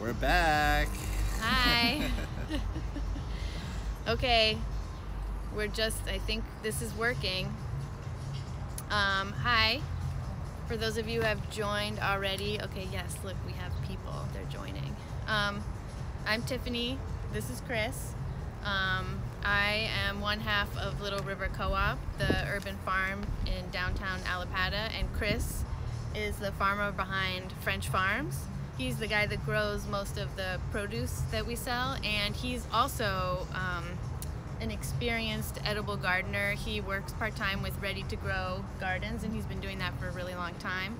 We're back. Hi. okay, we're just, I think this is working. Um, hi. For those of you who have joined already, okay, yes, look, we have people, they're joining. Um, I'm Tiffany, this is Chris. Um, I am one half of Little River Co-op, the urban farm in downtown Allapattah, and Chris is the farmer behind French Farms. He's the guy that grows most of the produce that we sell, and he's also um, an experienced edible gardener. He works part-time with Ready to Grow Gardens, and he's been doing that for a really long time.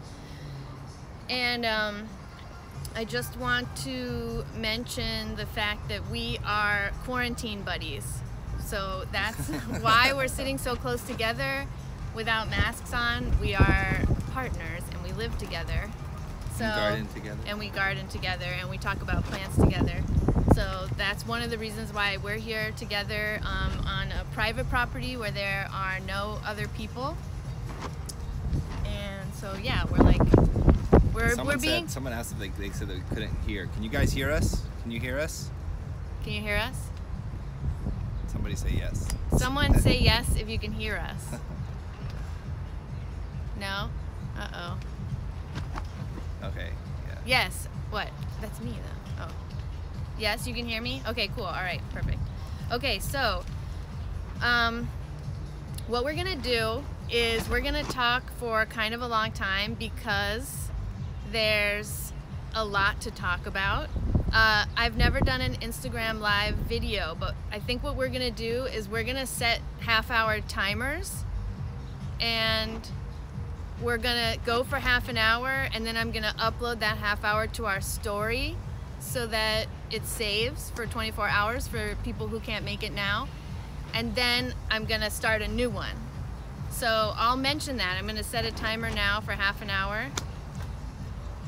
And um, I just want to mention the fact that we are quarantine buddies. So that's why we're sitting so close together without masks on. We are partners and we live together. So, together? And we garden together and we talk about plants together. So that's one of the reasons why we're here together um, on a private property where there are no other people. And so yeah, we're like, we're, someone we're being, said, someone asked if they, they said they couldn't hear. Can you guys hear us? Can you hear us? can you hear us? Somebody say yes. Someone say yes if you can hear us. No? Uh-oh. Okay. Yeah. Yes. What? That's me though. Oh. Yes, you can hear me? Okay, cool. All right, perfect. Okay, so um what we're going to do is we're going to talk for kind of a long time because there's a lot to talk about. Uh, I've never done an Instagram live video, but I think what we're going to do is we're going to set half hour timers and we're gonna go for half an hour and then I'm gonna upload that half hour to our story so that it saves for 24 hours for people who can't make it now. And then I'm gonna start a new one. So I'll mention that. I'm gonna set a timer now for half an hour.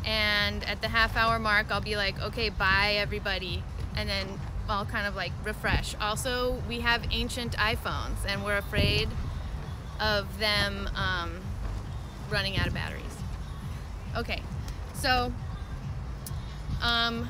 And at the half hour mark, I'll be like, okay, bye everybody. And then I'll kind of like refresh. Also, we have ancient iPhones and we're afraid of them um, running out of batteries. Okay, so um,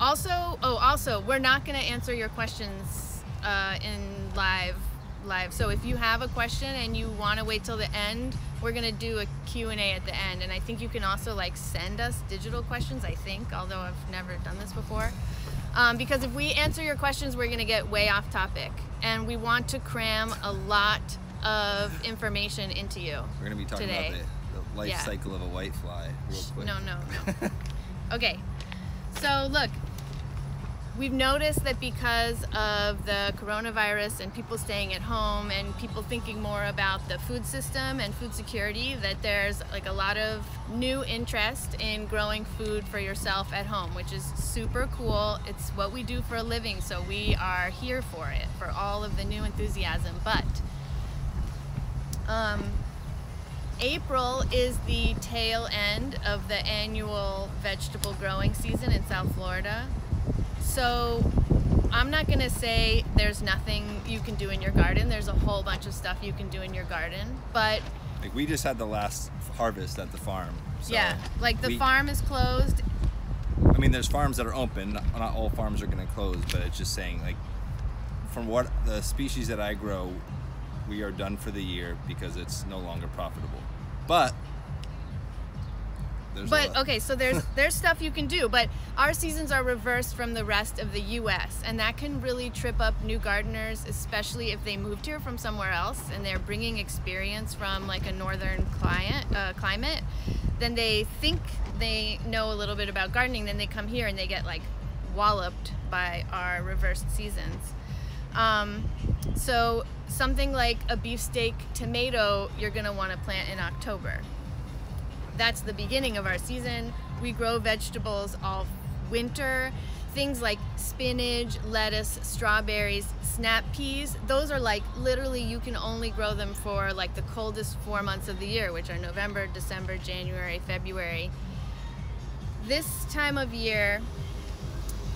also, oh, also, we're not gonna answer your questions uh, in live, live. So if you have a question and you want to wait till the end, we're gonna do a Q&A at the end. And I think you can also like send us digital questions. I think, although I've never done this before. Um, because if we answer your questions, we're gonna get way off topic, and we want to cram a lot of information into you. We're gonna be talking Today. about life Yeah. cycle of a white fly real quick. No, no, no. okay, so look, we've noticed that because of the coronavirus and people staying at home and people thinking more about the food system and food security, that there's like a lot of new interest in growing food for yourself at home, which is super cool. It's what we do for a living, so we are here for it, for all of the new enthusiasm. But um, April is the tail end of the annual vegetable growing season in South Florida. So I'm not going to say there's nothing you can do in your garden. There's a whole bunch of stuff you can do in your garden. But Like we just had the last harvest at the farm. So yeah, like the we- farm is closed. I mean, there's farms that are open. Not, not all farms are going to close, but it's just saying like, from what the species that I grow, we are done for the year because it's no longer profitable. But there's But okay, so there's there's stuff you can do, but our seasons are reversed from the rest of the U.S. and that can really trip up new gardeners, especially if they moved here from somewhere else and they're bringing experience from like a northern client uh, climate. Then they think they know a little bit about gardening, then they come here and they get like walloped by our reversed seasons. Um, so something like a beefsteak tomato, you're gonna want to plant in October that's the beginning of our season. We grow vegetables all winter. Things like spinach, lettuce, strawberries, snap peas, those are like literally you can only grow them for like the coldest four months of the year, which are November, December, January, February. This time of year,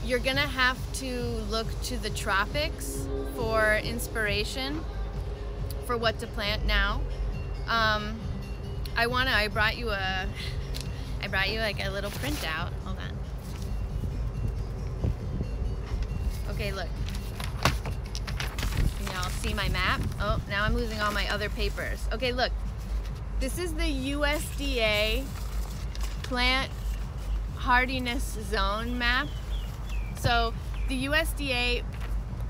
you're gonna have to look to the tropics for inspiration for what to plant now. Um, I wanna. I brought you a. I brought you like a little printout. Hold on. Okay, look. Can y'all see my map? Oh, now I'm losing all my other papers. Okay, look. This is the USDA plant hardiness zone map. So the USDA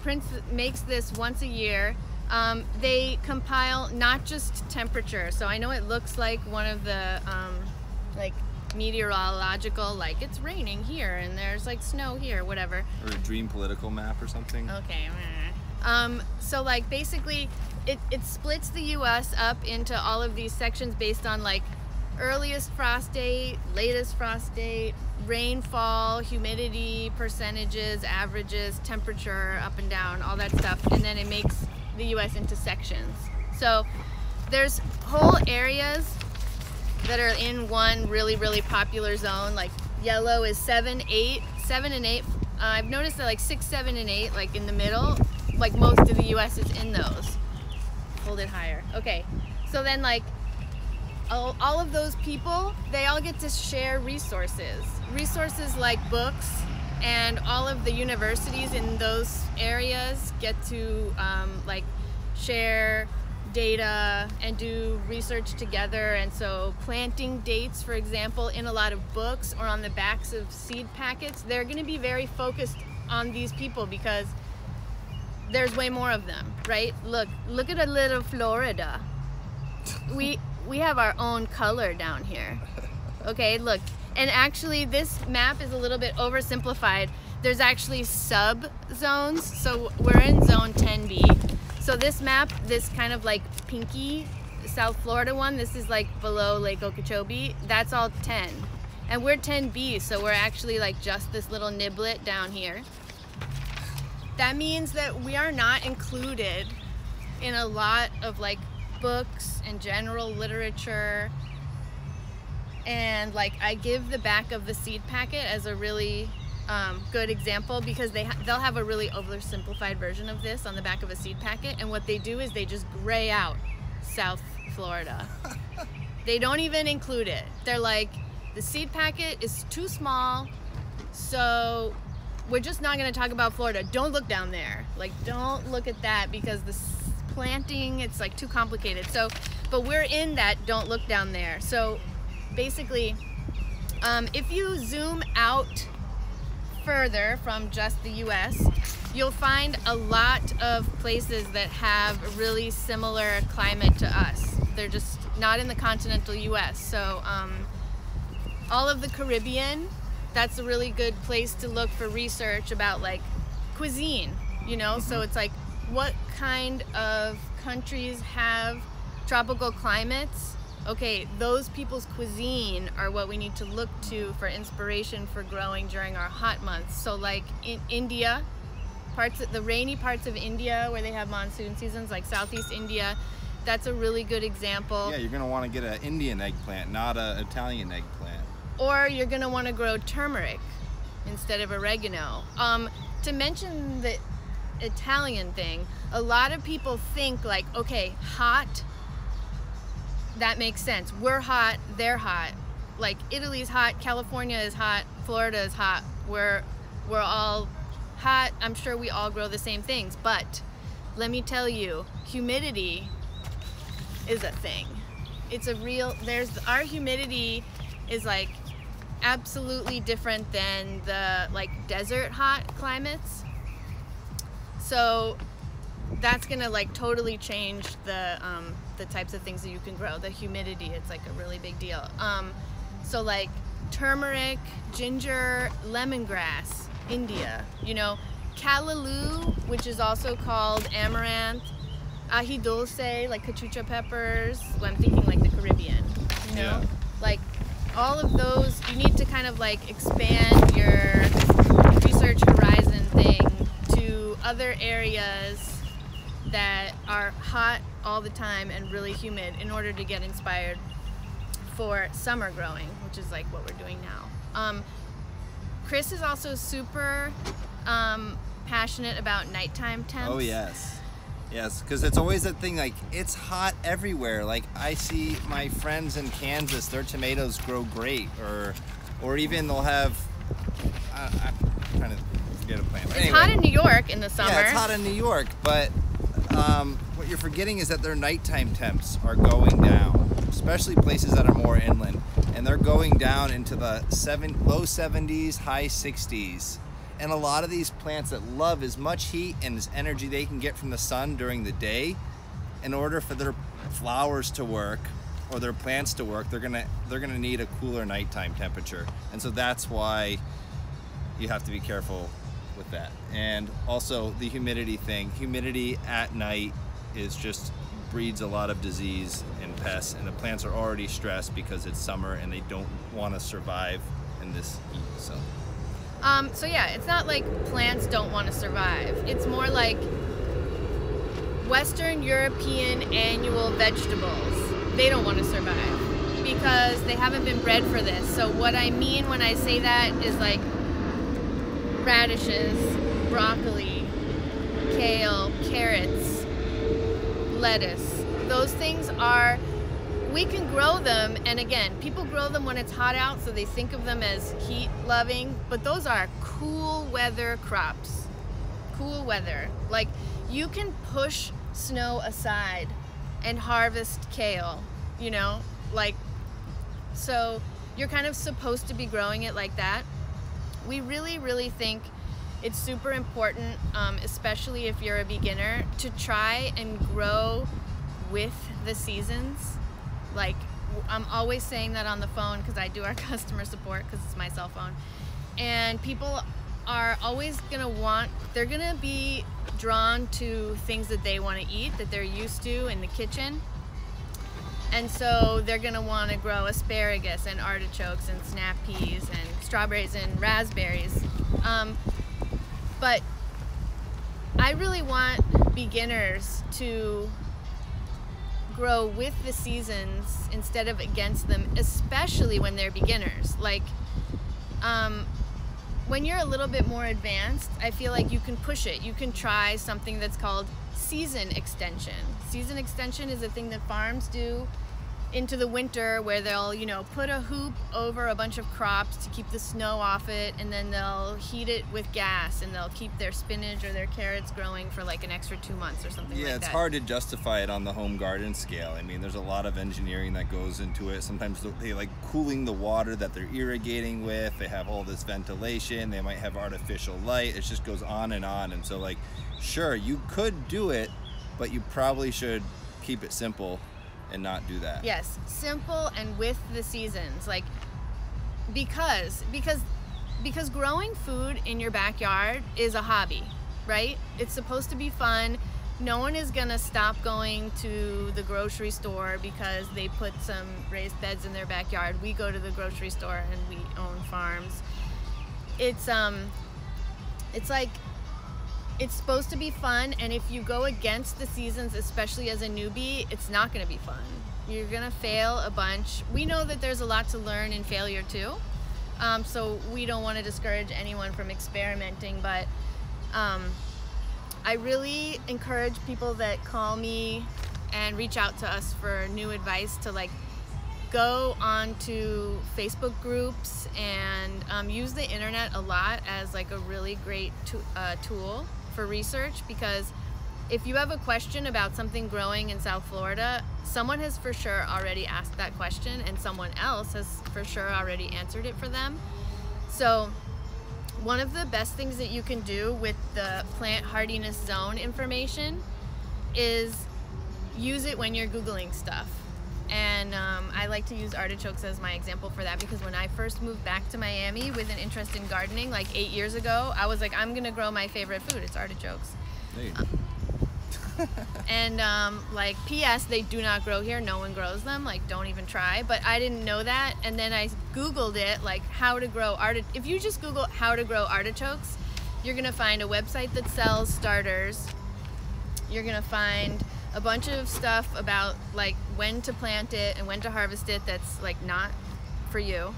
prints makes this once a year. Um, they compile not just temperature. So I know it looks like one of the um, like meteorological, like it's raining here and there's like snow here, whatever. Or a dream political map or something. Okay. Um, so like basically, it, it splits the U.S. up into all of these sections based on like earliest frost date, latest frost date, rainfall, humidity percentages, averages, temperature, up and down, all that stuff, and then it makes the U.S. into sections. So there's whole areas that are in one really really popular zone. Like yellow is seven, eight, seven and eight. Uh, I've noticed that like six, seven, and eight, like in the middle, like most of the U.S. is in those. Hold it higher. Okay, so then like all, all of those people, they all get to share resources. Resources like books, and all of the universities in those areas get to um, like share data and do research together. And so planting dates for example in a lot of books or on the backs of seed packets they're going to be very focused on these people because there's way more of them right? Look look at a little florida. We we have our own color down here. Okay look. And actually this map is a little bit oversimplified. There's actually sub zones so we're in zone 10b so this map, this kind of like pinky South Florida one, this is like below Lake Okeechobee, that's all 10. And we're 10B, so we're actually like just this little niblet down here. That means that we are not included in a lot of like books and general literature. And like I give the back of the seed packet as a really um, good example because they ha they'll have a really oversimplified version of this on the back of a seed packet and what they do is they just gray out South Florida. they don't even include it. They're like, the seed packet is too small, so we're just not gonna talk about Florida. Don't look down there. Like, don't look at that because the planting, it's like too complicated. So, but we're in that don't look down there. So basically, um, if you zoom out further from just the US, you'll find a lot of places that have really similar climate to us. They're just not in the continental US. So um, all of the Caribbean, that's a really good place to look for research about like cuisine, you know? Mm -hmm. So mm-hmm. it's like what kind of countries have tropical climates okay, those people's cuisine are what we need to look to for inspiration for growing during our hot months. So like in India, parts of the rainy parts of India where they have monsoon seasons, like Southeast India, that's a really good example. Yeah, you're gonna wanna get an Indian eggplant, not an Italian eggplant. Or you're gonna wanna grow turmeric instead of oregano. Um, to mention the Italian thing, a lot of people think like, okay, hot that makes sense. We're hot, they're hot. Like Italy's hot, California is hot, Florida is hot. We're we're all hot. I'm sure we all grow the same things, but let me tell you, humidity is a thing. It's a real there's our humidity is like absolutely different than the like desert hot climates. So that's gonna like totally change the um, the types of things that you can grow. The humidity, it's like a really big deal. Um, so like turmeric, ginger, lemongrass, India, you know, callaloo, which is also called amaranth, ají dulce, like cachucha peppers. Well, I'm thinking like the Caribbean, you know, yeah. like all of those. You need to kind of like expand your research horizon thing other areas that are hot all the time and really humid in order to get inspired for summer growing, which is like what we're doing now. Um, Chris is also super um, passionate about nighttime temps. Oh yes. Yes, because it's always that thing like it's hot everywhere. Like I see my friends in Kansas, their tomatoes grow great, or or even they'll have. I, I'm trying to forget a. It's anyway. hot in New York in the summer. Yeah, it's hot in New York, but um, what you're forgetting is that their nighttime temps are going down, especially places that are more inland, and they're going down into the seven, low 70s, high 60s. And a lot of these plants that love as much heat and as energy they can get from the sun during the day, in order for their flowers to work or their plants to work, they're gonna they're gonna need a cooler nighttime temperature, and so that's why you have to be careful with that. And also the humidity thing. Humidity at night is just breeds a lot of disease and pests, and the plants are already stressed because it's summer and they don't want to survive in this heat. So Um, so yeah, it's not like plants don't want to survive. It's more like Western European annual vegetables. They don't want to survive because they haven't been bred for this. So what I mean when I say that is like radishes, broccoli, kale, carrots, lettuce. Those things are we can grow them and again people grow them when it's hot out so they think of them as heat loving but those are cool weather crops. Cool weather. Like you can push snow aside and harvest kale you know? Like so you're kind of supposed to be growing it like that we really really think it's super important um, especially if you're a beginner to try and grow with the seasons. Like I'm always saying that on the phone because i do our customer support because it's my cell phone. And people are always to want they're to be drawn to things that they want to eat that they're used to in the kitchen and so they're want to grow asparagus and artichokes and snap peas and strawberries and raspberries um, but i really want beginners to grow with the seasons instead of against them, especially when they're beginners. Like, um, when you're a little bit more advanced, I feel like you can push it. You can try something that's called season extension. Season extension is a thing that farms do into the winter where they'll, you know, put a hoop over a bunch of crops to keep the snow off it and then they'll heat it with gas and they'll keep their spinach or their carrots growing for like an extra 2 months or something yeah, like it's that. hard to justify it on the home garden scale. I mean, there's a lot of engineering that goes into it. Sometimes they like cooling the water that they're irrigating with. They have all this ventilation. They might have artificial light. It just goes on and on. And so, like, sure, you could do it, but you probably should keep it simple and not do that. Yes, simple and with the seasons. Like because because because growing food in your backyard is a hobby, right? It's supposed to be fun. No one is going to stop going to the grocery store because they put some raised beds in their backyard. We go to the grocery store and we own farms. It's um it's like it's supposed to be fun and if you go against the seasons especially as a newbie it's not going to be fun. You're going to fail a bunch. We know that there's a lot to learn in failure too. Um, so we don't want to discourage anyone from experimenting but um, i really encourage people that call me and reach out to us for new advice to like go on to Facebook groups and um, use the internet a lot as like a really great to- uh, tool for research because if you have a question about something growing in South Florida, someone has for sure already asked that question and someone else has for sure already answered it for them. So one of the best things that you can do with the plant hardiness zone information is use it when you're Googling stuff. And um, I like to use artichokes as my example for that because when I first moved back to Miami with an interest in gardening, like eight years ago, I was like, I'm gonna grow my favorite food. It's artichokes. Go. And um, like, P.S. They do not grow here. No one grows them. Like, don't even try. But I didn't know that, and then I Googled it, like how to grow arti. If you just Google how to grow artichokes, you're gonna find a website that sells starters. You're gonna find a bunch of stuff about like when to plant it and when to harvest it. That's like not for you.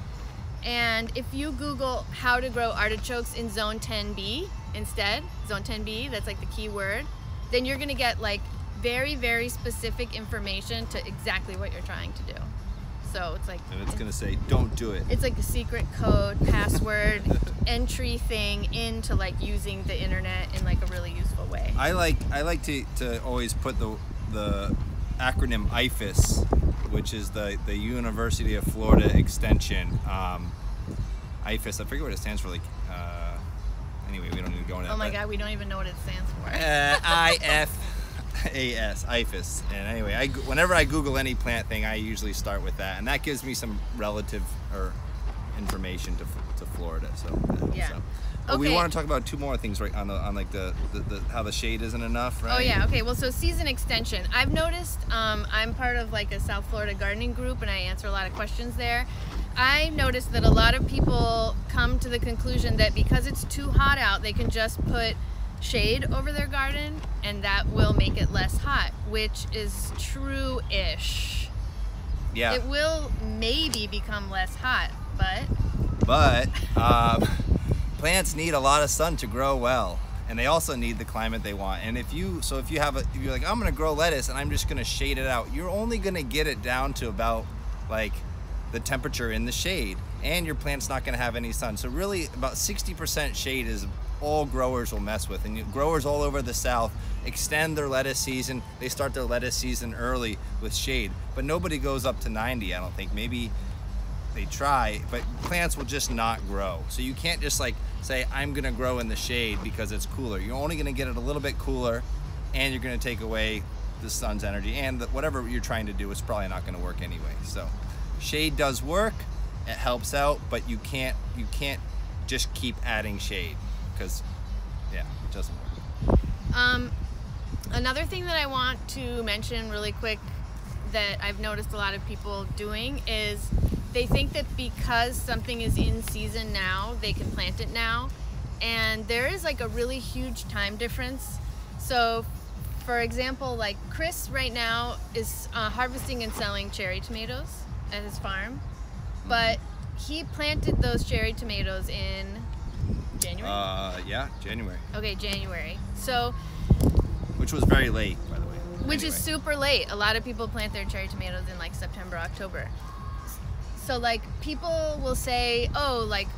And if you Google how to grow artichokes in Zone 10B instead, Zone 10B, that's like the key word, then you're gonna get like very, very specific information to exactly what you're trying to do. So it's like and it's gonna say, "Don't do it." it's like a secret code, password, entry thing into like using the internet in like a really useful way. I like I like to, to always put the the acronym IFAS, which is the the University of Florida Extension. Um, IFAS, I forget what it stands for. Like, uh, anyway, we don't need to go into that. Oh my god, we don't even know what it stands for. Uh, I F A S, IFAS. And anyway, I, whenever I Google any plant thing, I usually start with that, and that gives me some relative or information to, to Florida. So Yeah. out. But we want to talk about two more things right on the on like the, the, the how the shade isn't enough, right? Oh yeah, okay. Well, so season extension. I've noticed. Um, I'm part of like a South Florida gardening group, and I answer a lot of questions there. I noticed that a lot of people come to the conclusion that because it's too hot out, they can just put shade over their garden, and that will make it less hot, which is true-ish. Yeah. It will maybe become less hot, but but um, plants need a lot of sun to grow well and they also need the climate they want and if you so if you have a if you're like i'm gonna grow lettuce and i'm just gonna shade it out you're only gonna get it down to about like the temperature in the shade and your plant's not gonna have any sun so really about 60% shade is all growers will mess with and growers all over the south extend their lettuce season they start their lettuce season early with shade but nobody goes up to 90 i don't think maybe they try, but plants will just not grow. So you can't just like say, I'm gonna grow in the shade because it's cooler. You're only gonna get it a little bit cooler and you're gonna take away the sun's energy and the, whatever you're trying to do is probably not gonna work anyway. So shade does work, it helps out, but you can't, you can't just keep adding shade because yeah, it doesn't work. Um, another thing that I want to mention really quick that I've noticed a lot of people doing is they think that because something is in season now, they can plant it now. And there is like a really huge time difference. So, for example, like Chris right now is uh, harvesting and selling cherry tomatoes at his farm, but he planted those cherry tomatoes in January. Uh, yeah, January, okay, January. So which was very late, by the way. which is super late. A lot of people plant their cherry tomatoes in like September, October. So like people will say, "Oh, like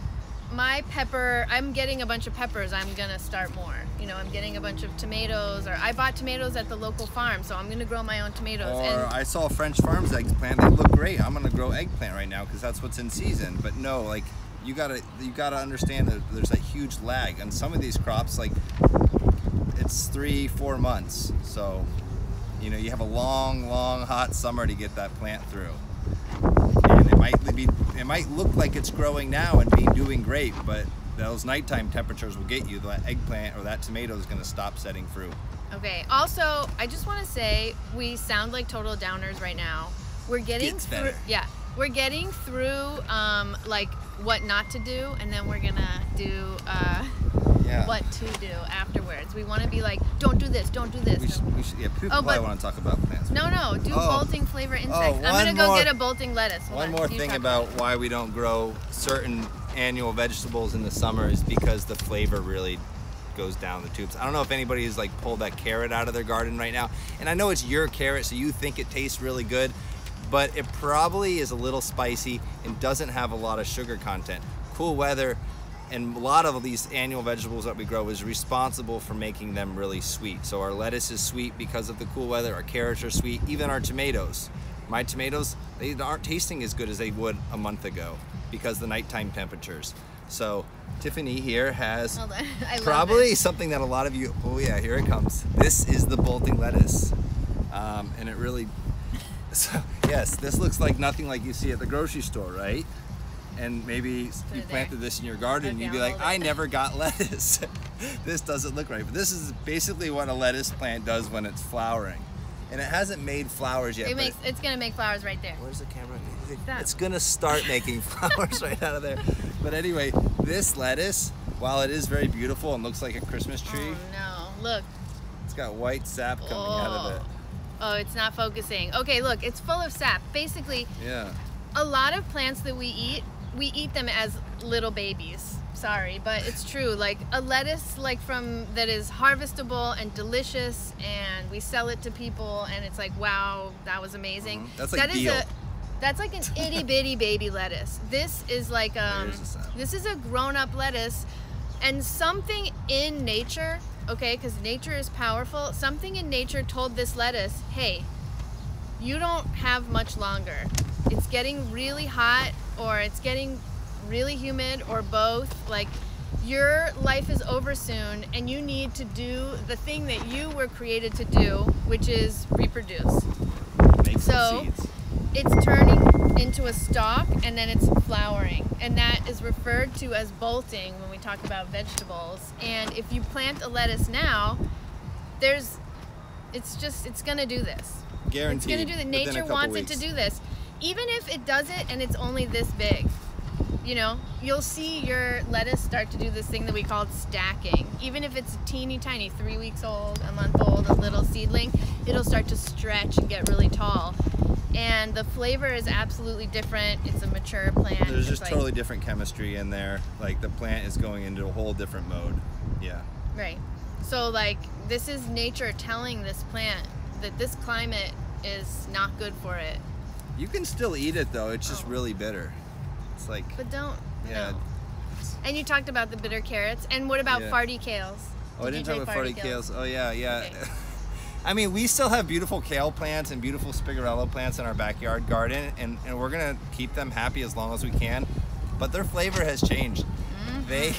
my pepper, I'm getting a bunch of peppers. I'm going to start more. You know, I'm getting a bunch of tomatoes or I bought tomatoes at the local farm, so I'm going to grow my own tomatoes." Or and I saw French Farms eggplant. They look great. I'm gonna grow eggplant right now because that's what's in season. But no, like you gotta you gotta understand that there's a huge lag on some of these crops. Like it's three four months. So you know you have a long long hot summer to get that plant through. And it might be it might look like it's growing now and be doing great, but those nighttime temperatures will get you. That eggplant or that tomato is gonna stop setting fruit. Okay. Also, I just want to say we sound like total downers right now. We're getting through. better. Yeah, we're getting through um, like what not to do, and then we're gonna do uh, Yeah. what to do afterwards. We want to be like, don't do this, don't do this. We should, we should, yeah, people Oh, probably want to talk about plants. no, no, do Oh. bolting flavor insects. I'm gonna go more- get a bolting lettuce. Hold One on, more thing talk about why we don't grow certain annual vegetables in the summer is because the flavor really goes down the tubes. I don't know if anybody's like pulled that carrot out of their garden right now. And I know it's your carrot, so you think it tastes really good, but it probably is a little spicy and doesn't have a lot of sugar content. Cool weather and a lot of these annual vegetables that we grow is responsible for making them really sweet. So our lettuce is sweet because of the cool weather, our carrots are sweet, even our tomatoes. My tomatoes, they aren't tasting as good as they would a month ago because the nighttime temperatures. So Tiffany here has Hold on. Love probably something that a lot of you, oh yeah, here it comes. This is the bolting lettuce. Um, and it really, so yes, this looks like nothing like you see at the grocery store, right? And maybe put you planted there. this in your garden and you'd be like, I never got lettuce. this doesn't look right. But this is basically what a lettuce plant does when it's flowering. And it hasn't made flowers yet. It but makes. It's gonna make flowers right there. Where's the camera? Stop. It's gonna start making flowers right out of there. But anyway, this lettuce, while it is very beautiful and looks like a Christmas oh, tree, Oh no! Look. it's got white sap coming out of it. Oh. Oh, it's not focusing. Okay, look, it's full of sap. Basically, Yeah. a lot of plants that we eat, we eat them as little babies. Sorry, but it's true. Like a lettuce like from that is harvestable and delicious and we sell it to people and it's like, "Wow, that was amazing." Mhm. That's like That is veal. a That's like an itty bitty baby lettuce. This is like um, Here's the sound. this is a grown up lettuce, and something in nature, okay, because nature is powerful. Something in nature told this lettuce, hey, you don't have much longer. It's getting really hot, or it's getting really humid, or both. Like your life is over soon, and you need to do the thing that you were created to do, which is reproduce Make So- some seeds. It's turning into a stalk and then it's flowering. And that is referred to as bolting when we talk about vegetables. And if you plant a lettuce now there's it's just it's gonna do this. Guaranteed. it's gonna do that. nature wants weeks. it to do this. Even if it does it and it's only this big you know you'll see your lettuce start to do this thing that we call stacking even if it's a teeny tiny three weeks old a month old a little seedling it'll start to stretch and get really tall and the flavor is absolutely different it's a mature plant There's It's just like- totally different chemistry in there. Like the plant is going into a whole different mode. Yeah. right so like this is nature telling this plant that this climate is not good for it You can still eat it though. It's just Oh. really bitter. It's like but don't yeah. no. and you talked about the bitter carrots and what about Yeah. farty kales Oh, I Did didn't talk about farty kales. Oh yeah, yeah. Okay. I mean, we still have beautiful kale plants and beautiful spigarello plants in our backyard garden, and, and we're gonna keep them happy as long as we can. But their flavor has changed. Mm-hmm. They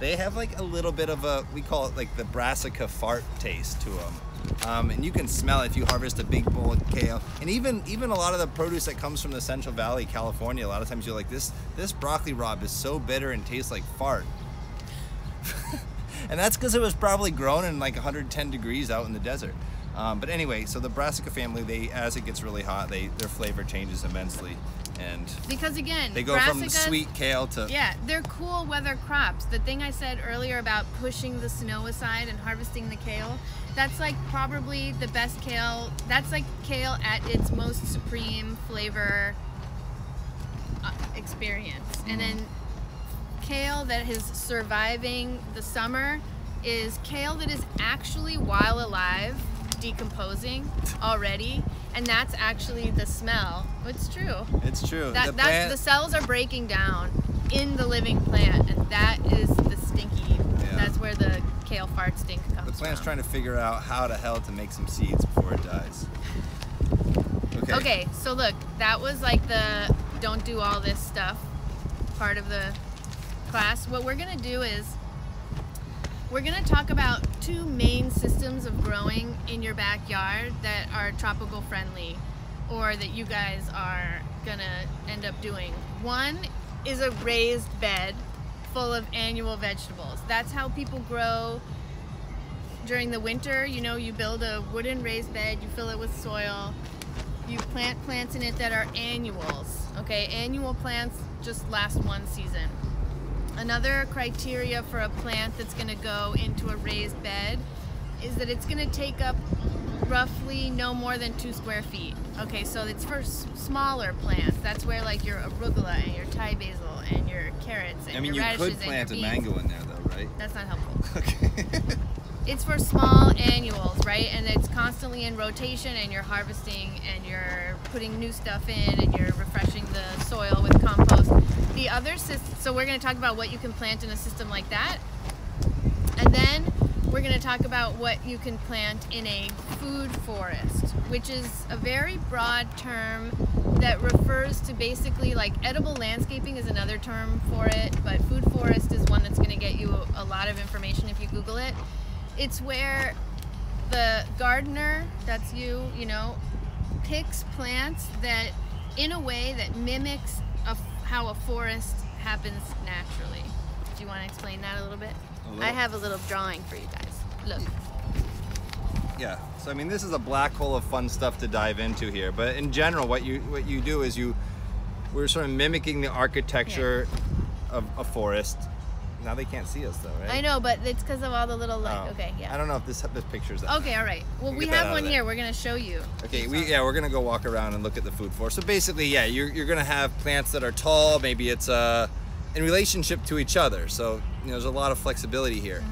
they have like a little bit of a we call it like the brassica fart taste to them. Um, and you can smell it if you harvest a big bowl of kale. And even even a lot of the produce that comes from the Central Valley, California, a lot of times you're like this this broccoli rabe is so bitter and tastes like fart. and that's because it was probably grown in like 110 degrees out in the desert. Um, but anyway, so the brassica family, they as it gets really hot, they their flavor changes immensely, and because again they go from sweet kale to Yeah, they're cool weather crops. The thing I said earlier about pushing the snow aside and harvesting the kale, that's like probably the best kale. That's like kale at its most supreme flavor uh, experience. And then kale that is surviving the summer is kale that is actually while alive decomposing already and that's actually the smell it's true it's true. that the that's plant, the cells are breaking down in the living plant and that is the stinky Yeah. that's where the kale fart stink comes the plant's from trying to figure out how to hell to make some seeds before it dies. Okay. okay so look that was like the don't do all this stuff part of the class what we're gonna do is we're gonna talk about two main systems of growing in your backyard that are tropical friendly or that you guys are gonna end up doing one is a raised bed full of annual vegetables. That's how people grow during the winter. You know you build a wooden raised bed you fill it with soil you plant plants in it that are annuals okay? Annual plants just last one season. Another criteria for a plant that's going to go into a raised bed is that it's going to take up roughly no more than two square feet okay so it's for s- smaller plants that's where like your arugula and your thai basil and your carrots and I mean, your you radishes could plant a and your beans. mango in there though, right? that's not helpful Okay. it's for small annuals, right? And it's constantly in rotation, and you're harvesting and you're putting new stuff in, and you're refreshing the soil with compost. The other system, so we're going to talk about what you can plant in a system like that, and then we're going to talk about what you can plant in a food forest, which is a very broad term that refers to basically like edible landscaping is another term for it, but food forest is one that's going to get you a lot of information if you Google it. It's where the gardener, that's you, you know, picks plants that in a way that mimics a f how a forest happens naturally. Do you want to explain that a little bit? A I little. have a little drawing for you guys. Look. Yeah. So I mean, this is a black hole of fun stuff to dive into here. But in general, what you what you do is you we're sort of mimicking the architecture of a forest. Now they can't see us though, right? I know, but it's because of all the little light. Oh. okay, yeah. I don't know if this this picture's that. Okay, all right. Well, Get we have one here. We're gonna show you. Okay, we yeah, we're gonna go walk around and look at the food forest. So basically, yeah, you're, you're gonna have plants that are tall. Maybe it's uh, in relationship to each other. So you know, there's a lot of flexibility here.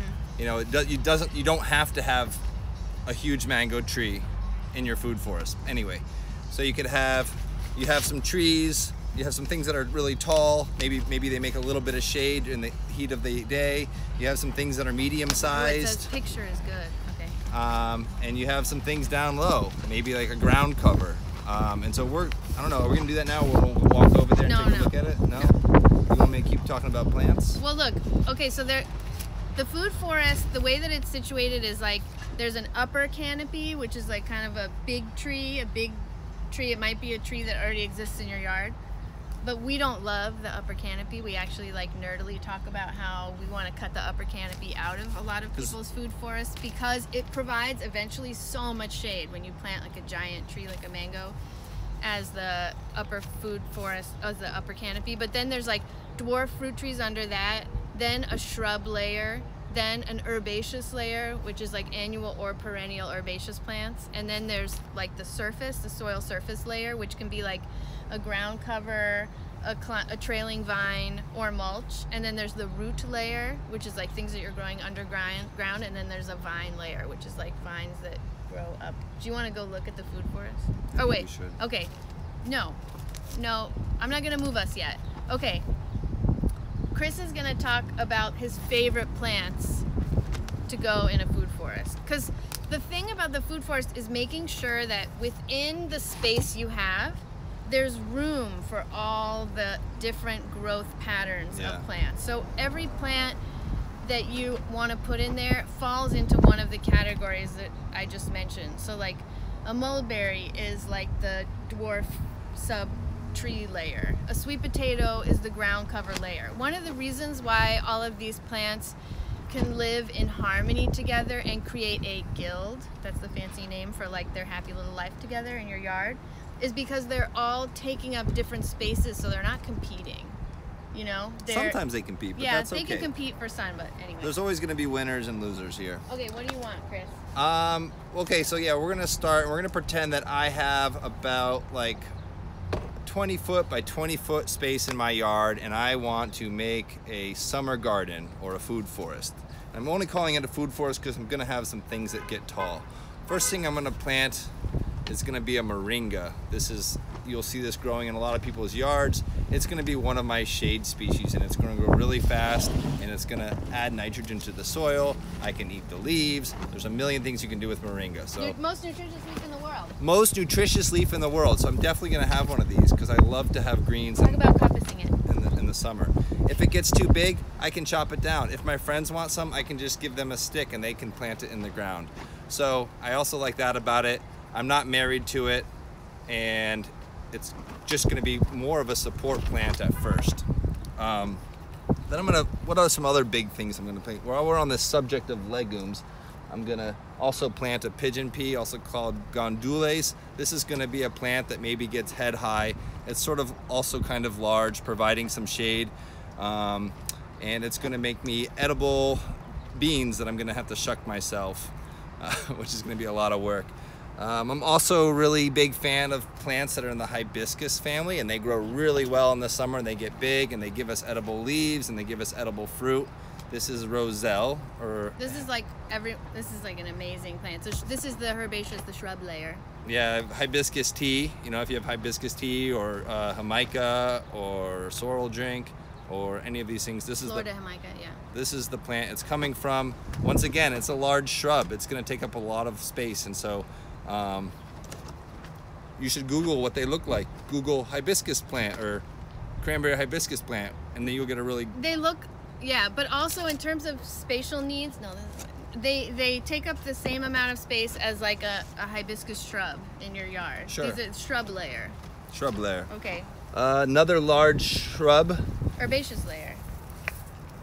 You know, it, do, you doesn't you don't have to have a huge mango tree in your food forest anyway. So you could have you have some trees, you have some things that are really tall. Maybe maybe they make a little bit of shade in the heat of the day. You have some things that are medium Oh, it sized. picture is good. Okay. Um, and you have some things down low, maybe like a ground cover. Um, and so we're, I don't know, are we gonna do that now? We'll walk over there and No, take a no. look at it? No? You want me to keep talking about plants? Well, look. Okay, so there, the food forest. The way that it's situated is like there's an upper canopy, which is like kind of a big tree, a big tree. It might be a tree that already exists in your yard, but we don't love the upper canopy. We actually like nerdily talk about how we want to cut the upper canopy out of a lot of people's food forests because it provides eventually so much shade when you plant like a giant tree like a mango as the upper food forest as the upper canopy but then there's like dwarf fruit trees under that then a shrub layer then an herbaceous layer which is like annual or perennial herbaceous plants. And then there's like the surface the soil surface layer which can be like a ground cover a, a trailing vine or mulch. And then there's the root layer which is like things that you're growing underground ground and then there's a vine layer which is like vines that grow up. Do you want to go look at the food forest oh wait. okay. No. No i'm not gonna move us yet. Okay chris is gonna talk about his favorite plants to go in a food forest because the thing about the food forest is making sure that within the space you have there's room for all the different growth patterns Yeah. of plants so every plant that you want to put in there falls into one of the categories that I just mentioned. So like a mulberry is like the dwarf sub tree layer. A sweet potato is the ground cover layer. One of the reasons why all of these plants can live in harmony together and create a guild, that's the fancy name for like their happy little life together in your yard, is because they're all taking up different spaces so they're not competing. You know? Sometimes they compete, but yeah, that's they can compete for sun, but anyway. There's always gonna be winners and losers here. Okay, what do you want, Chris? Um, okay, so yeah, we're gonna start. We're gonna pretend that I have about like 20 foot by 20 foot space in my yard, and I want to make a summer garden or a food forest. I'm only calling it a food forest because I'm gonna have some things that get tall. First thing I'm gonna plant is gonna be a moringa. This is you'll see this growing in a lot of people's yards. It's gonna be one of my shade species, and it's gonna grow really fast, and it's gonna add nitrogen to the soil. I can eat the leaves. There's a million things you can do with moringa. So Most nutritious most nutritious leaf in the world. So I'm definitely gonna have one of these because I love to have greens Talk in, about compassing it. in, the, in the summer. If it gets too big, I can chop it down. If my friends want some, I can just give them a stick and they can plant it in the ground. So I also like that about it. I'm not married to it and it's just gonna be more of a support plant at first. Um, then I'm gonna, what are some other big things I'm gonna plant? While we're on the subject of legumes, I'm gonna also plant a pigeon pea, also called gandules. This is gonna be a plant that maybe gets head high. It's sort of also kind of large, providing some shade. Um, and it's gonna make me edible beans that I'm gonna have to shuck myself, uh, which is gonna be a lot of work. Um, I'm also a really big fan of plants that are in the hibiscus family and they grow really well in the summer and they get big and they give us edible leaves and they give us edible fruit. This is roselle or This is like every. This is like an amazing plant. So sh- this is the herbaceous, the shrub layer. yeah, hibiscus tea. You know, if you have hibiscus tea or uh, jamaica or sorrel drink or any of these things, this is the Florida jamaica, yeah. this is the plant it's coming from once again it's a large shrub it's going to take up a lot of space and so um, you should google what they look like google hibiscus plant or cranberry hibiscus plant and then you'll get a really They look, yeah, but also in terms of spatial needs, no, they they take up the same amount of space as like a, a hibiscus shrub in your yard. Sure. These are shrub layer. shrub layer Okay, uh, another large shrub herbaceous layer.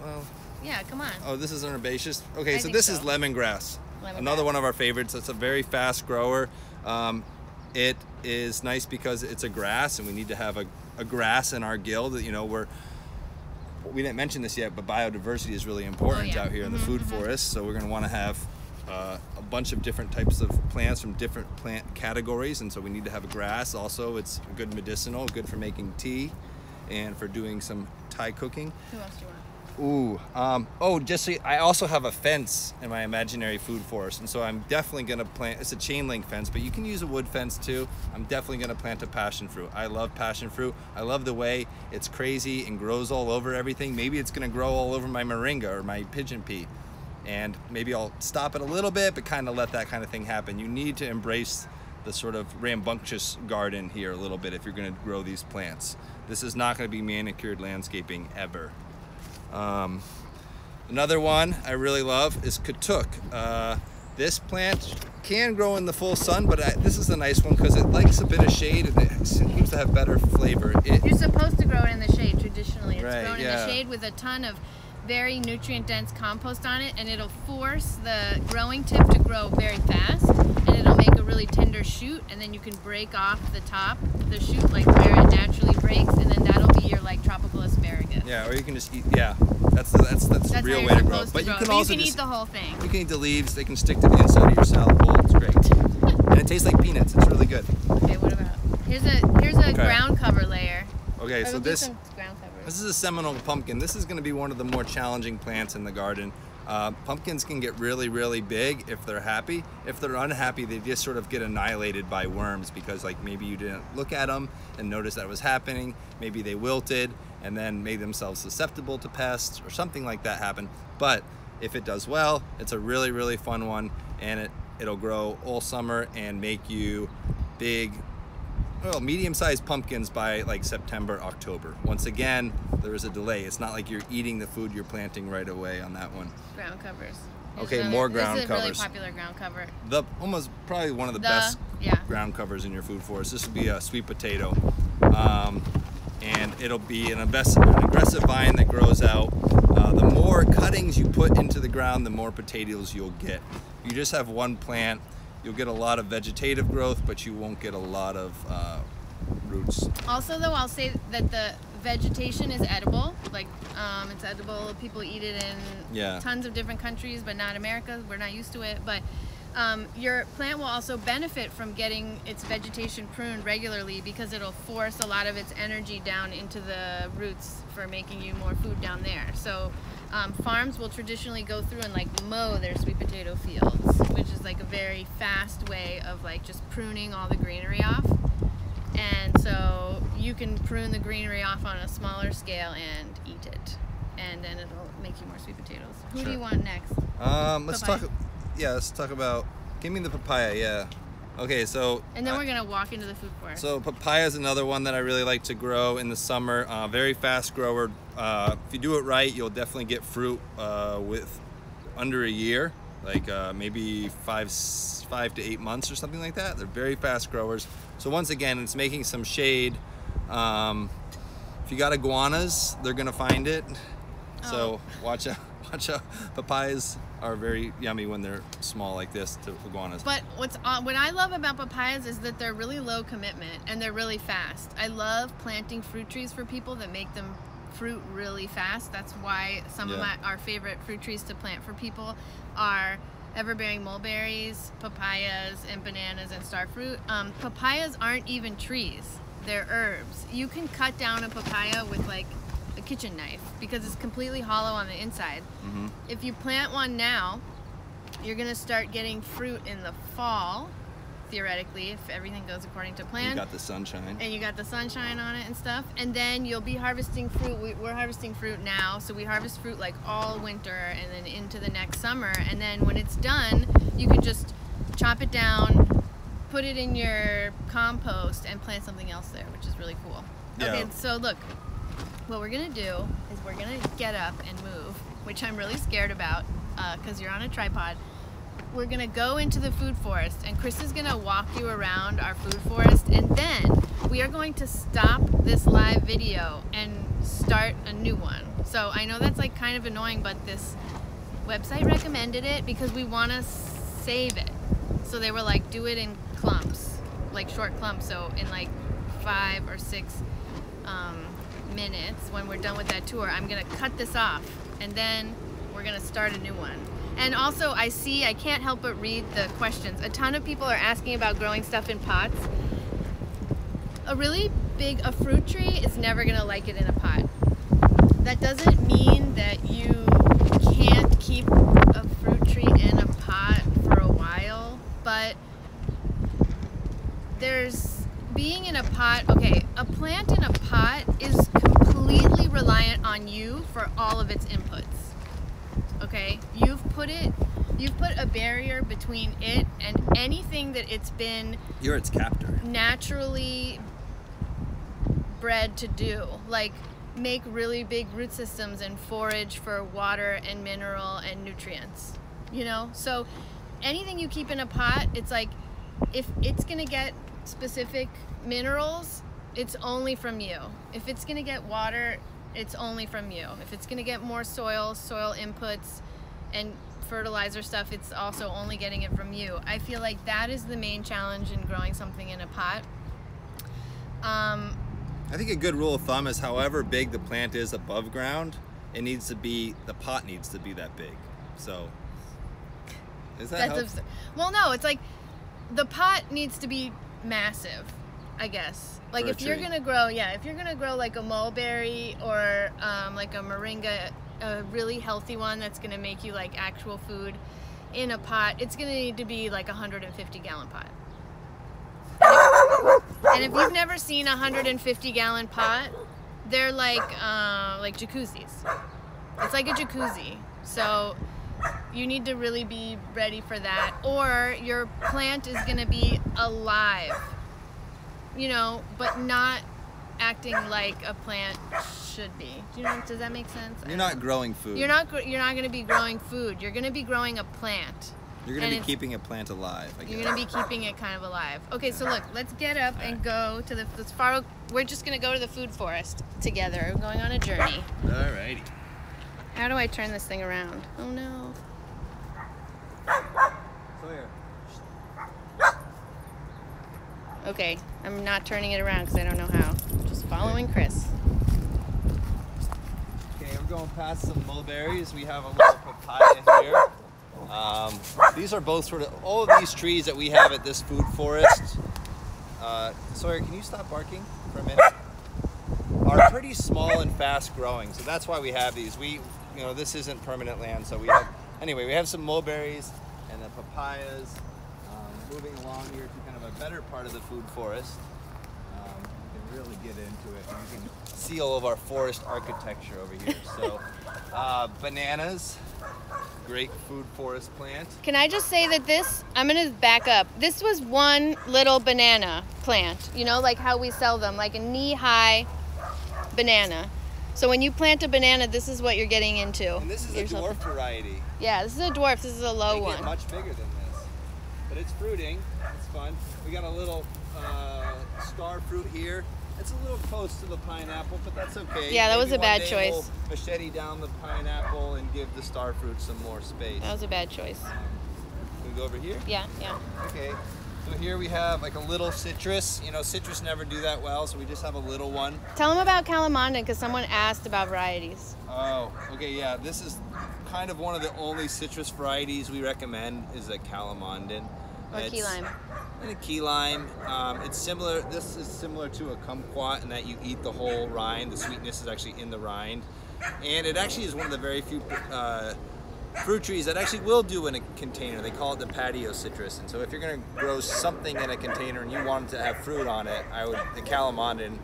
well Yeah, come on. oh this is an herbaceous okay I so this so. is lemongrass Lemongrass. another one of our favorites it's a very fast grower um, it is nice because it's a grass and we need to have a, a grass in our guild that you know we're we didn't mention this yet but biodiversity is really important Oh, yeah. out here in the food forest so we're going to want to have uh, a bunch of different types of plants from different plant categories and so we need to have a grass also it's good medicinal good for making tea and for doing some thai cooking Who else do you want? Ooh. Um, oh, just so you- I also have a fence in my imaginary food forest, and so I'm definitely gonna plant. It's a chain link fence, but you can use a wood fence too. I'm definitely gonna plant a passion fruit. I love passion fruit. I love the way it's crazy and grows all over everything. Maybe it's gonna grow all over my moringa or my pigeon pea, and maybe I'll stop it a little bit, but kind of let that kind of thing happen. You need to embrace the sort of rambunctious garden here a little bit if you're gonna grow these plants. This is not gonna be manicured landscaping ever. Um, another one I really love is katuk. Uh, this plant can grow in the full sun, but I, this is a nice one because it likes a bit of shade and it seems to have better flavor. It, You're supposed to grow it in the shade traditionally. It's Right, grown in the shade with a ton of very nutrient dense compost on it and it'll force the growing tip to grow very fast and it'll make a really tender shoot and then you can break off the top the shoot like where it naturally breaks and then that'll like tropical asparagus. yeah, or you can just eat. Yeah, that's the, that's that's, That's the real way to grow. supposed But to you can but also you can just eat the whole thing. you can eat the leaves. They can stick to the inside of your salad bowl. It's great, and it tastes like peanuts. It's really good. Okay, what about here's a here's a Okay. ground cover layer. Okay, so this ground covers. This is a Seminole pumpkin. This is going to be one of the more challenging plants in the garden. Uh, pumpkins can get really, really big if they're happy. If they're unhappy, they just sort of get annihilated by worms because, like, maybe you didn't look at them and notice that was happening. Maybe they wilted and then made themselves susceptible to pests or something like that happen. But if it does well, it's a really, really fun one, and it it'll grow all summer and make you big well, medium-sized pumpkins by like September, October. Once again, there is a delay. It's not like you're eating the food you're planting right away on that one. ground covers. Here's Okay, more ground covers. this is covers. a really popular ground cover. The almost probably one of the, The- best yeah. ground covers in your food forest. This would be a sweet potato, um, and it'll be an, aggress- an aggressive vine that grows out. Uh, the more cuttings you put into the ground, the more potatoes you'll get. You just have one plant, you'll get a lot of vegetative growth, but you won't get a lot of uh, roots. Also, though, I'll say that the vegetation is edible. Like, um, it's edible. People eat it in Yeah. tons of different countries, but not America. We're not used to it. But um, your plant will also benefit from getting its vegetation pruned regularly because it'll force a lot of its energy down into the roots for making you more food down there. So. Um, farms will traditionally go through and like mow their sweet potato fields, which is like a very fast way of like just pruning all the greenery off. And so you can prune the greenery off on a smaller scale and eat it. And then it'll make you more sweet potatoes. Who do you want next? Um, let's Papaya. talk. Yeah, let's talk about. Give me the papaya. Yeah. Okay, so. And then I- we're gonna walk into the food forest. So papaya is another one that I really like to grow in the summer. Uh, very fast grower. Uh, if you do it right, you'll definitely get fruit uh, with under a year, like uh, maybe five, five to eight months or something like that. They're very fast growers. So once again, it's making some shade. Um, if you got iguanas, they're gonna find it. So watch out. Watch out. Papayas are very yummy when they're small like this to iguanas. But what's uh, what I love about papayas is that they're really low commitment and they're really fast. I love planting fruit trees for people that make them fruit really fast. That's why some of my our favorite fruit trees to plant for people are everbearing mulberries, papayas, and bananas and star fruit. Um, papayas aren't even trees; they're herbs. You can cut down a papaya with like a kitchen knife because it's completely hollow on the inside. Mhm. If you plant one now, you're gonna start getting fruit in the fall, theoretically, if everything goes according to plan. You got the sunshine. and you got the sunshine on it and stuff, and then you'll be harvesting fruit. We, we're harvesting fruit now, so we harvest fruit like all winter and then into the next summer. And then when it's done, you can just chop it down, put it in your compost, and plant something else there, which is really cool. Okay, so look, what we're gonna do is we're gonna get up and move, which I'm really scared about because you're on a tripod. We're gonna go into the food forest, and Chris is gonna walk you around our food forest, and then we are going to stop this live video and start a new one. So I know that's like kind of annoying, but this website recommended it because we want to save it. So they were like, do it in clumps, like short clumps. So in like five or six um, minutes when we're done with that tour, I'm gonna cut this off and then we're gonna start a new one. And also I see, I can't help but read the questions. A ton of people are asking about growing stuff in pots. A really big, a fruit tree is never gonna like it in a pot. That doesn't mean that you can't keep a fruit tree in a pot for a while, but there's being in a pot, okay, a plant in a pot is completely reliant on you for all of its inputs. Okay, you've put it, you've put a barrier between it and anything that it's been. You're its captor. Naturally bred to do, like make really big root systems and forage for water and mineral and nutrients. You know, so anything you keep in a pot, it's like if it's gonna get specific minerals it's only from you. If it's going to get water it's only from you. If it's going to get more soil soil inputs and fertilizer stuff it's also only getting it from you. I feel like that is the main challenge in growing something in a pot. Um, I think a good rule of thumb is however big the plant is above ground, it needs to be the pot needs to be that big. So is that. Well, no, it's like the pot needs to be massive, I guess. Like if you're gonna grow, yeah, if you're gonna grow like a mulberry or um, like a moringa, a really healthy one that's gonna make you like actual food in a pot, it's gonna need to be like a 150 gallon pot. And if you've never seen a 150 gallon pot, they're like uh, like jacuzzis. It's like a jacuzzi. So you need to really be ready for that or your plant is going to be alive you know but not acting like a plant should be. Do you know does that make sense? You're not growing food. you're not gr- you're not going to be growing food. You're going to be growing a plant. You're gonna be keeping a plant alive. I you're going to be keeping it kind of alive. Okay so look let's get up and go to the as far we're just going to go to the food forest together. We're going on a journey. Alrighty. how do i turn this thing around? Oh no Sawyer. Okay, I'm not turning it around because I don't know how. Just following Chris. Okay, we're going past some mulberries. We have a little papaya here. Um, these are both sort of all of these trees that we have at this food forest. Uh, Sawyer, can you stop barking for a minute? Are pretty small and fast growing, so that's why we have these. We, you know, this isn't permanent land, so we have. Anyway, we have some mulberries and the papayas. Um, moving along here to kind of a better part of the food forest. Um, you can really get into it. and You can see all of our forest architecture over here. So, uh, bananas, great food forest plant. Can I just say that this, I'm going to back up. This was one little banana plant, you know, like how we sell them, like a knee high banana. So when you plant a banana, this is what you're getting into. And this is a dwarf variety. Yeah, this is a dwarf. This is a low they one. much bigger than this, but it's fruiting. Fun. We got a little uh, star fruit here. It's a little close to the pineapple, but that's okay. Yeah, that was Maybe a bad choice. We'll machete down the pineapple and give the star fruit some more space. That was a bad choice. Can we go over here? Yeah, yeah. Okay. So here we have like a little citrus. You know, citrus never do that well, so we just have a little one. Tell them about Calamondin because someone asked about varieties. Oh, okay, yeah. This is kind of one of the only citrus varieties we recommend is a Calamondin. Or It's- key lime. And a key lime. Um, it's similar. This is similar to a kumquat in that you eat the whole rind. The sweetness is actually in the rind, and it actually is one of the very few uh, fruit trees that actually will do in a container. They call it the patio citrus. And so if you're going to grow something in a container and you want to have fruit on it, I would the Calamondin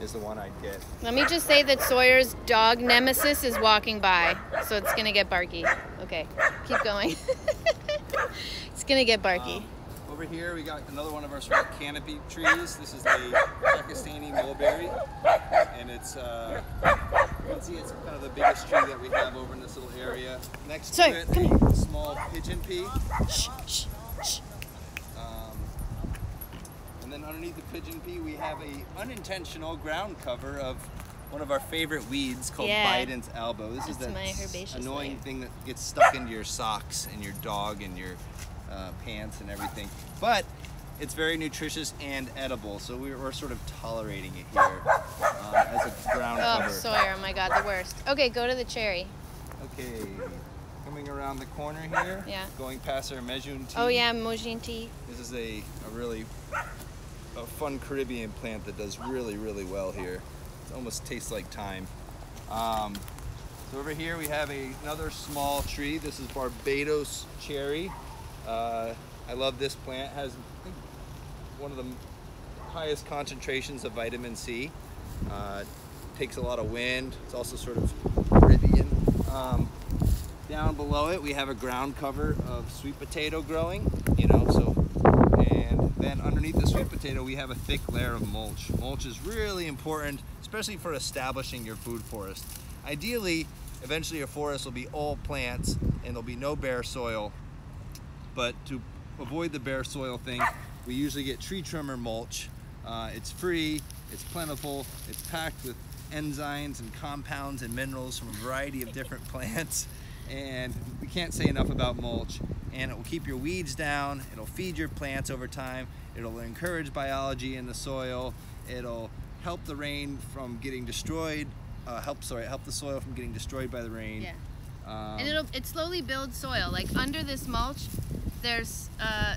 is the one I'd get. Let me just say that Sawyer's dog nemesis is walking by, so it's gonna get barky. Okay, keep going. it's gonna get barky. Um, over here we got another one of our sort of canopy trees. This is the Pakistani mulberry, and it's uh, you can see it's kind of the biggest tree that we have over in this little area. Next Sorry, to it, come a small pigeon pea. shh, shh, shh. Um, and then underneath the pigeon pea, we have a unintentional ground cover of one of our favorite weeds called Yeah. Bidens alba. This is that my annoying layer. thing that gets stuck into your socks and your dog and your uh, pants and everything. But it's very nutritious and edible, so we're, we're sort of tolerating it here um, as a ground Oh, cover. Sawyer, oh my god, the worst. Okay, go to the cherry. Okay, coming around the corner here, Yeah. going past our Mejun tea. Oh yeah, Mojin tea. This is a, a really a fun Caribbean plant that does really, really well here. It almost tastes like thyme. Um, so over here we have a, another small tree. This is Barbados cherry. Uh, I love this plant. It has one of the highest concentrations of vitamin C. Uh, takes a lot of wind. It's also sort of Caribbean. Um, Down below it, we have a ground cover of sweet potato growing, you know, so, and then underneath the sweet potato, we have a thick layer of mulch. Mulch is really important, especially for establishing your food forest. Ideally, eventually your forest will be all plants and there'll be no bare soil, but to avoid the bare soil thing, we usually get tree trimmer mulch. Uh, it's free, it's plentiful, it's packed with enzymes and compounds and minerals from a variety of different plants. And we can't say enough about mulch. And it will keep your weeds down, it'll feed your plants over time, it'll encourage biology in the soil, it'll help the rain from getting destroyed, uh, help, sorry, help the soil from getting destroyed by the rain. Yeah. Um, and it'll it slowly builds soil. Like under this mulch, there's uh,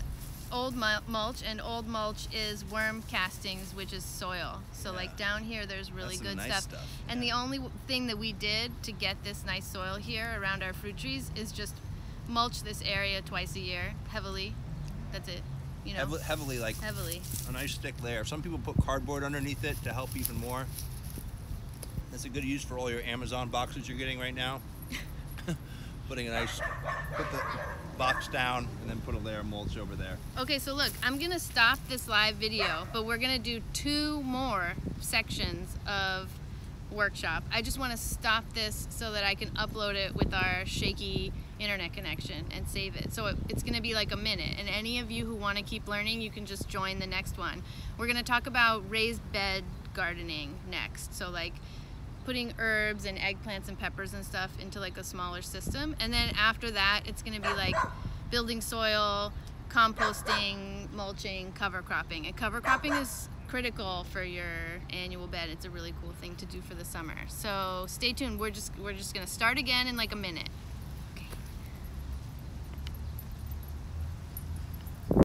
old mulch, and old mulch is worm castings, which is soil. So Yeah. like down here, there's really good nice stuff. stuff, And yeah. the only thing that we did to get this nice soil here around our fruit trees is just mulch this area twice a year heavily. That's it. You know, heavily, heavily like heavily. a nice thick layer. Some people put cardboard underneath it to help even more. That's a good use for all your Amazon boxes you're getting right now. Putting a nice, put the box down and then put a layer of mulch over there. Okay, so look, I'm gonna stop this live video, but we're gonna do two more sections of workshop. I just wanna stop this so that I can upload it with our shaky internet connection and save it. So it, it's gonna be like a minute, and any of you who wanna keep learning, you can just join the next one. We're gonna talk about raised bed gardening next. So like putting herbs and eggplants and peppers and stuff into like a smaller system. And then after that, it's gonna be like building soil, composting, mulching, cover cropping. And cover cropping is critical for your annual bed. It's a really cool thing to do for the summer. So stay tuned. We're just we're just gonna start again in like a minute.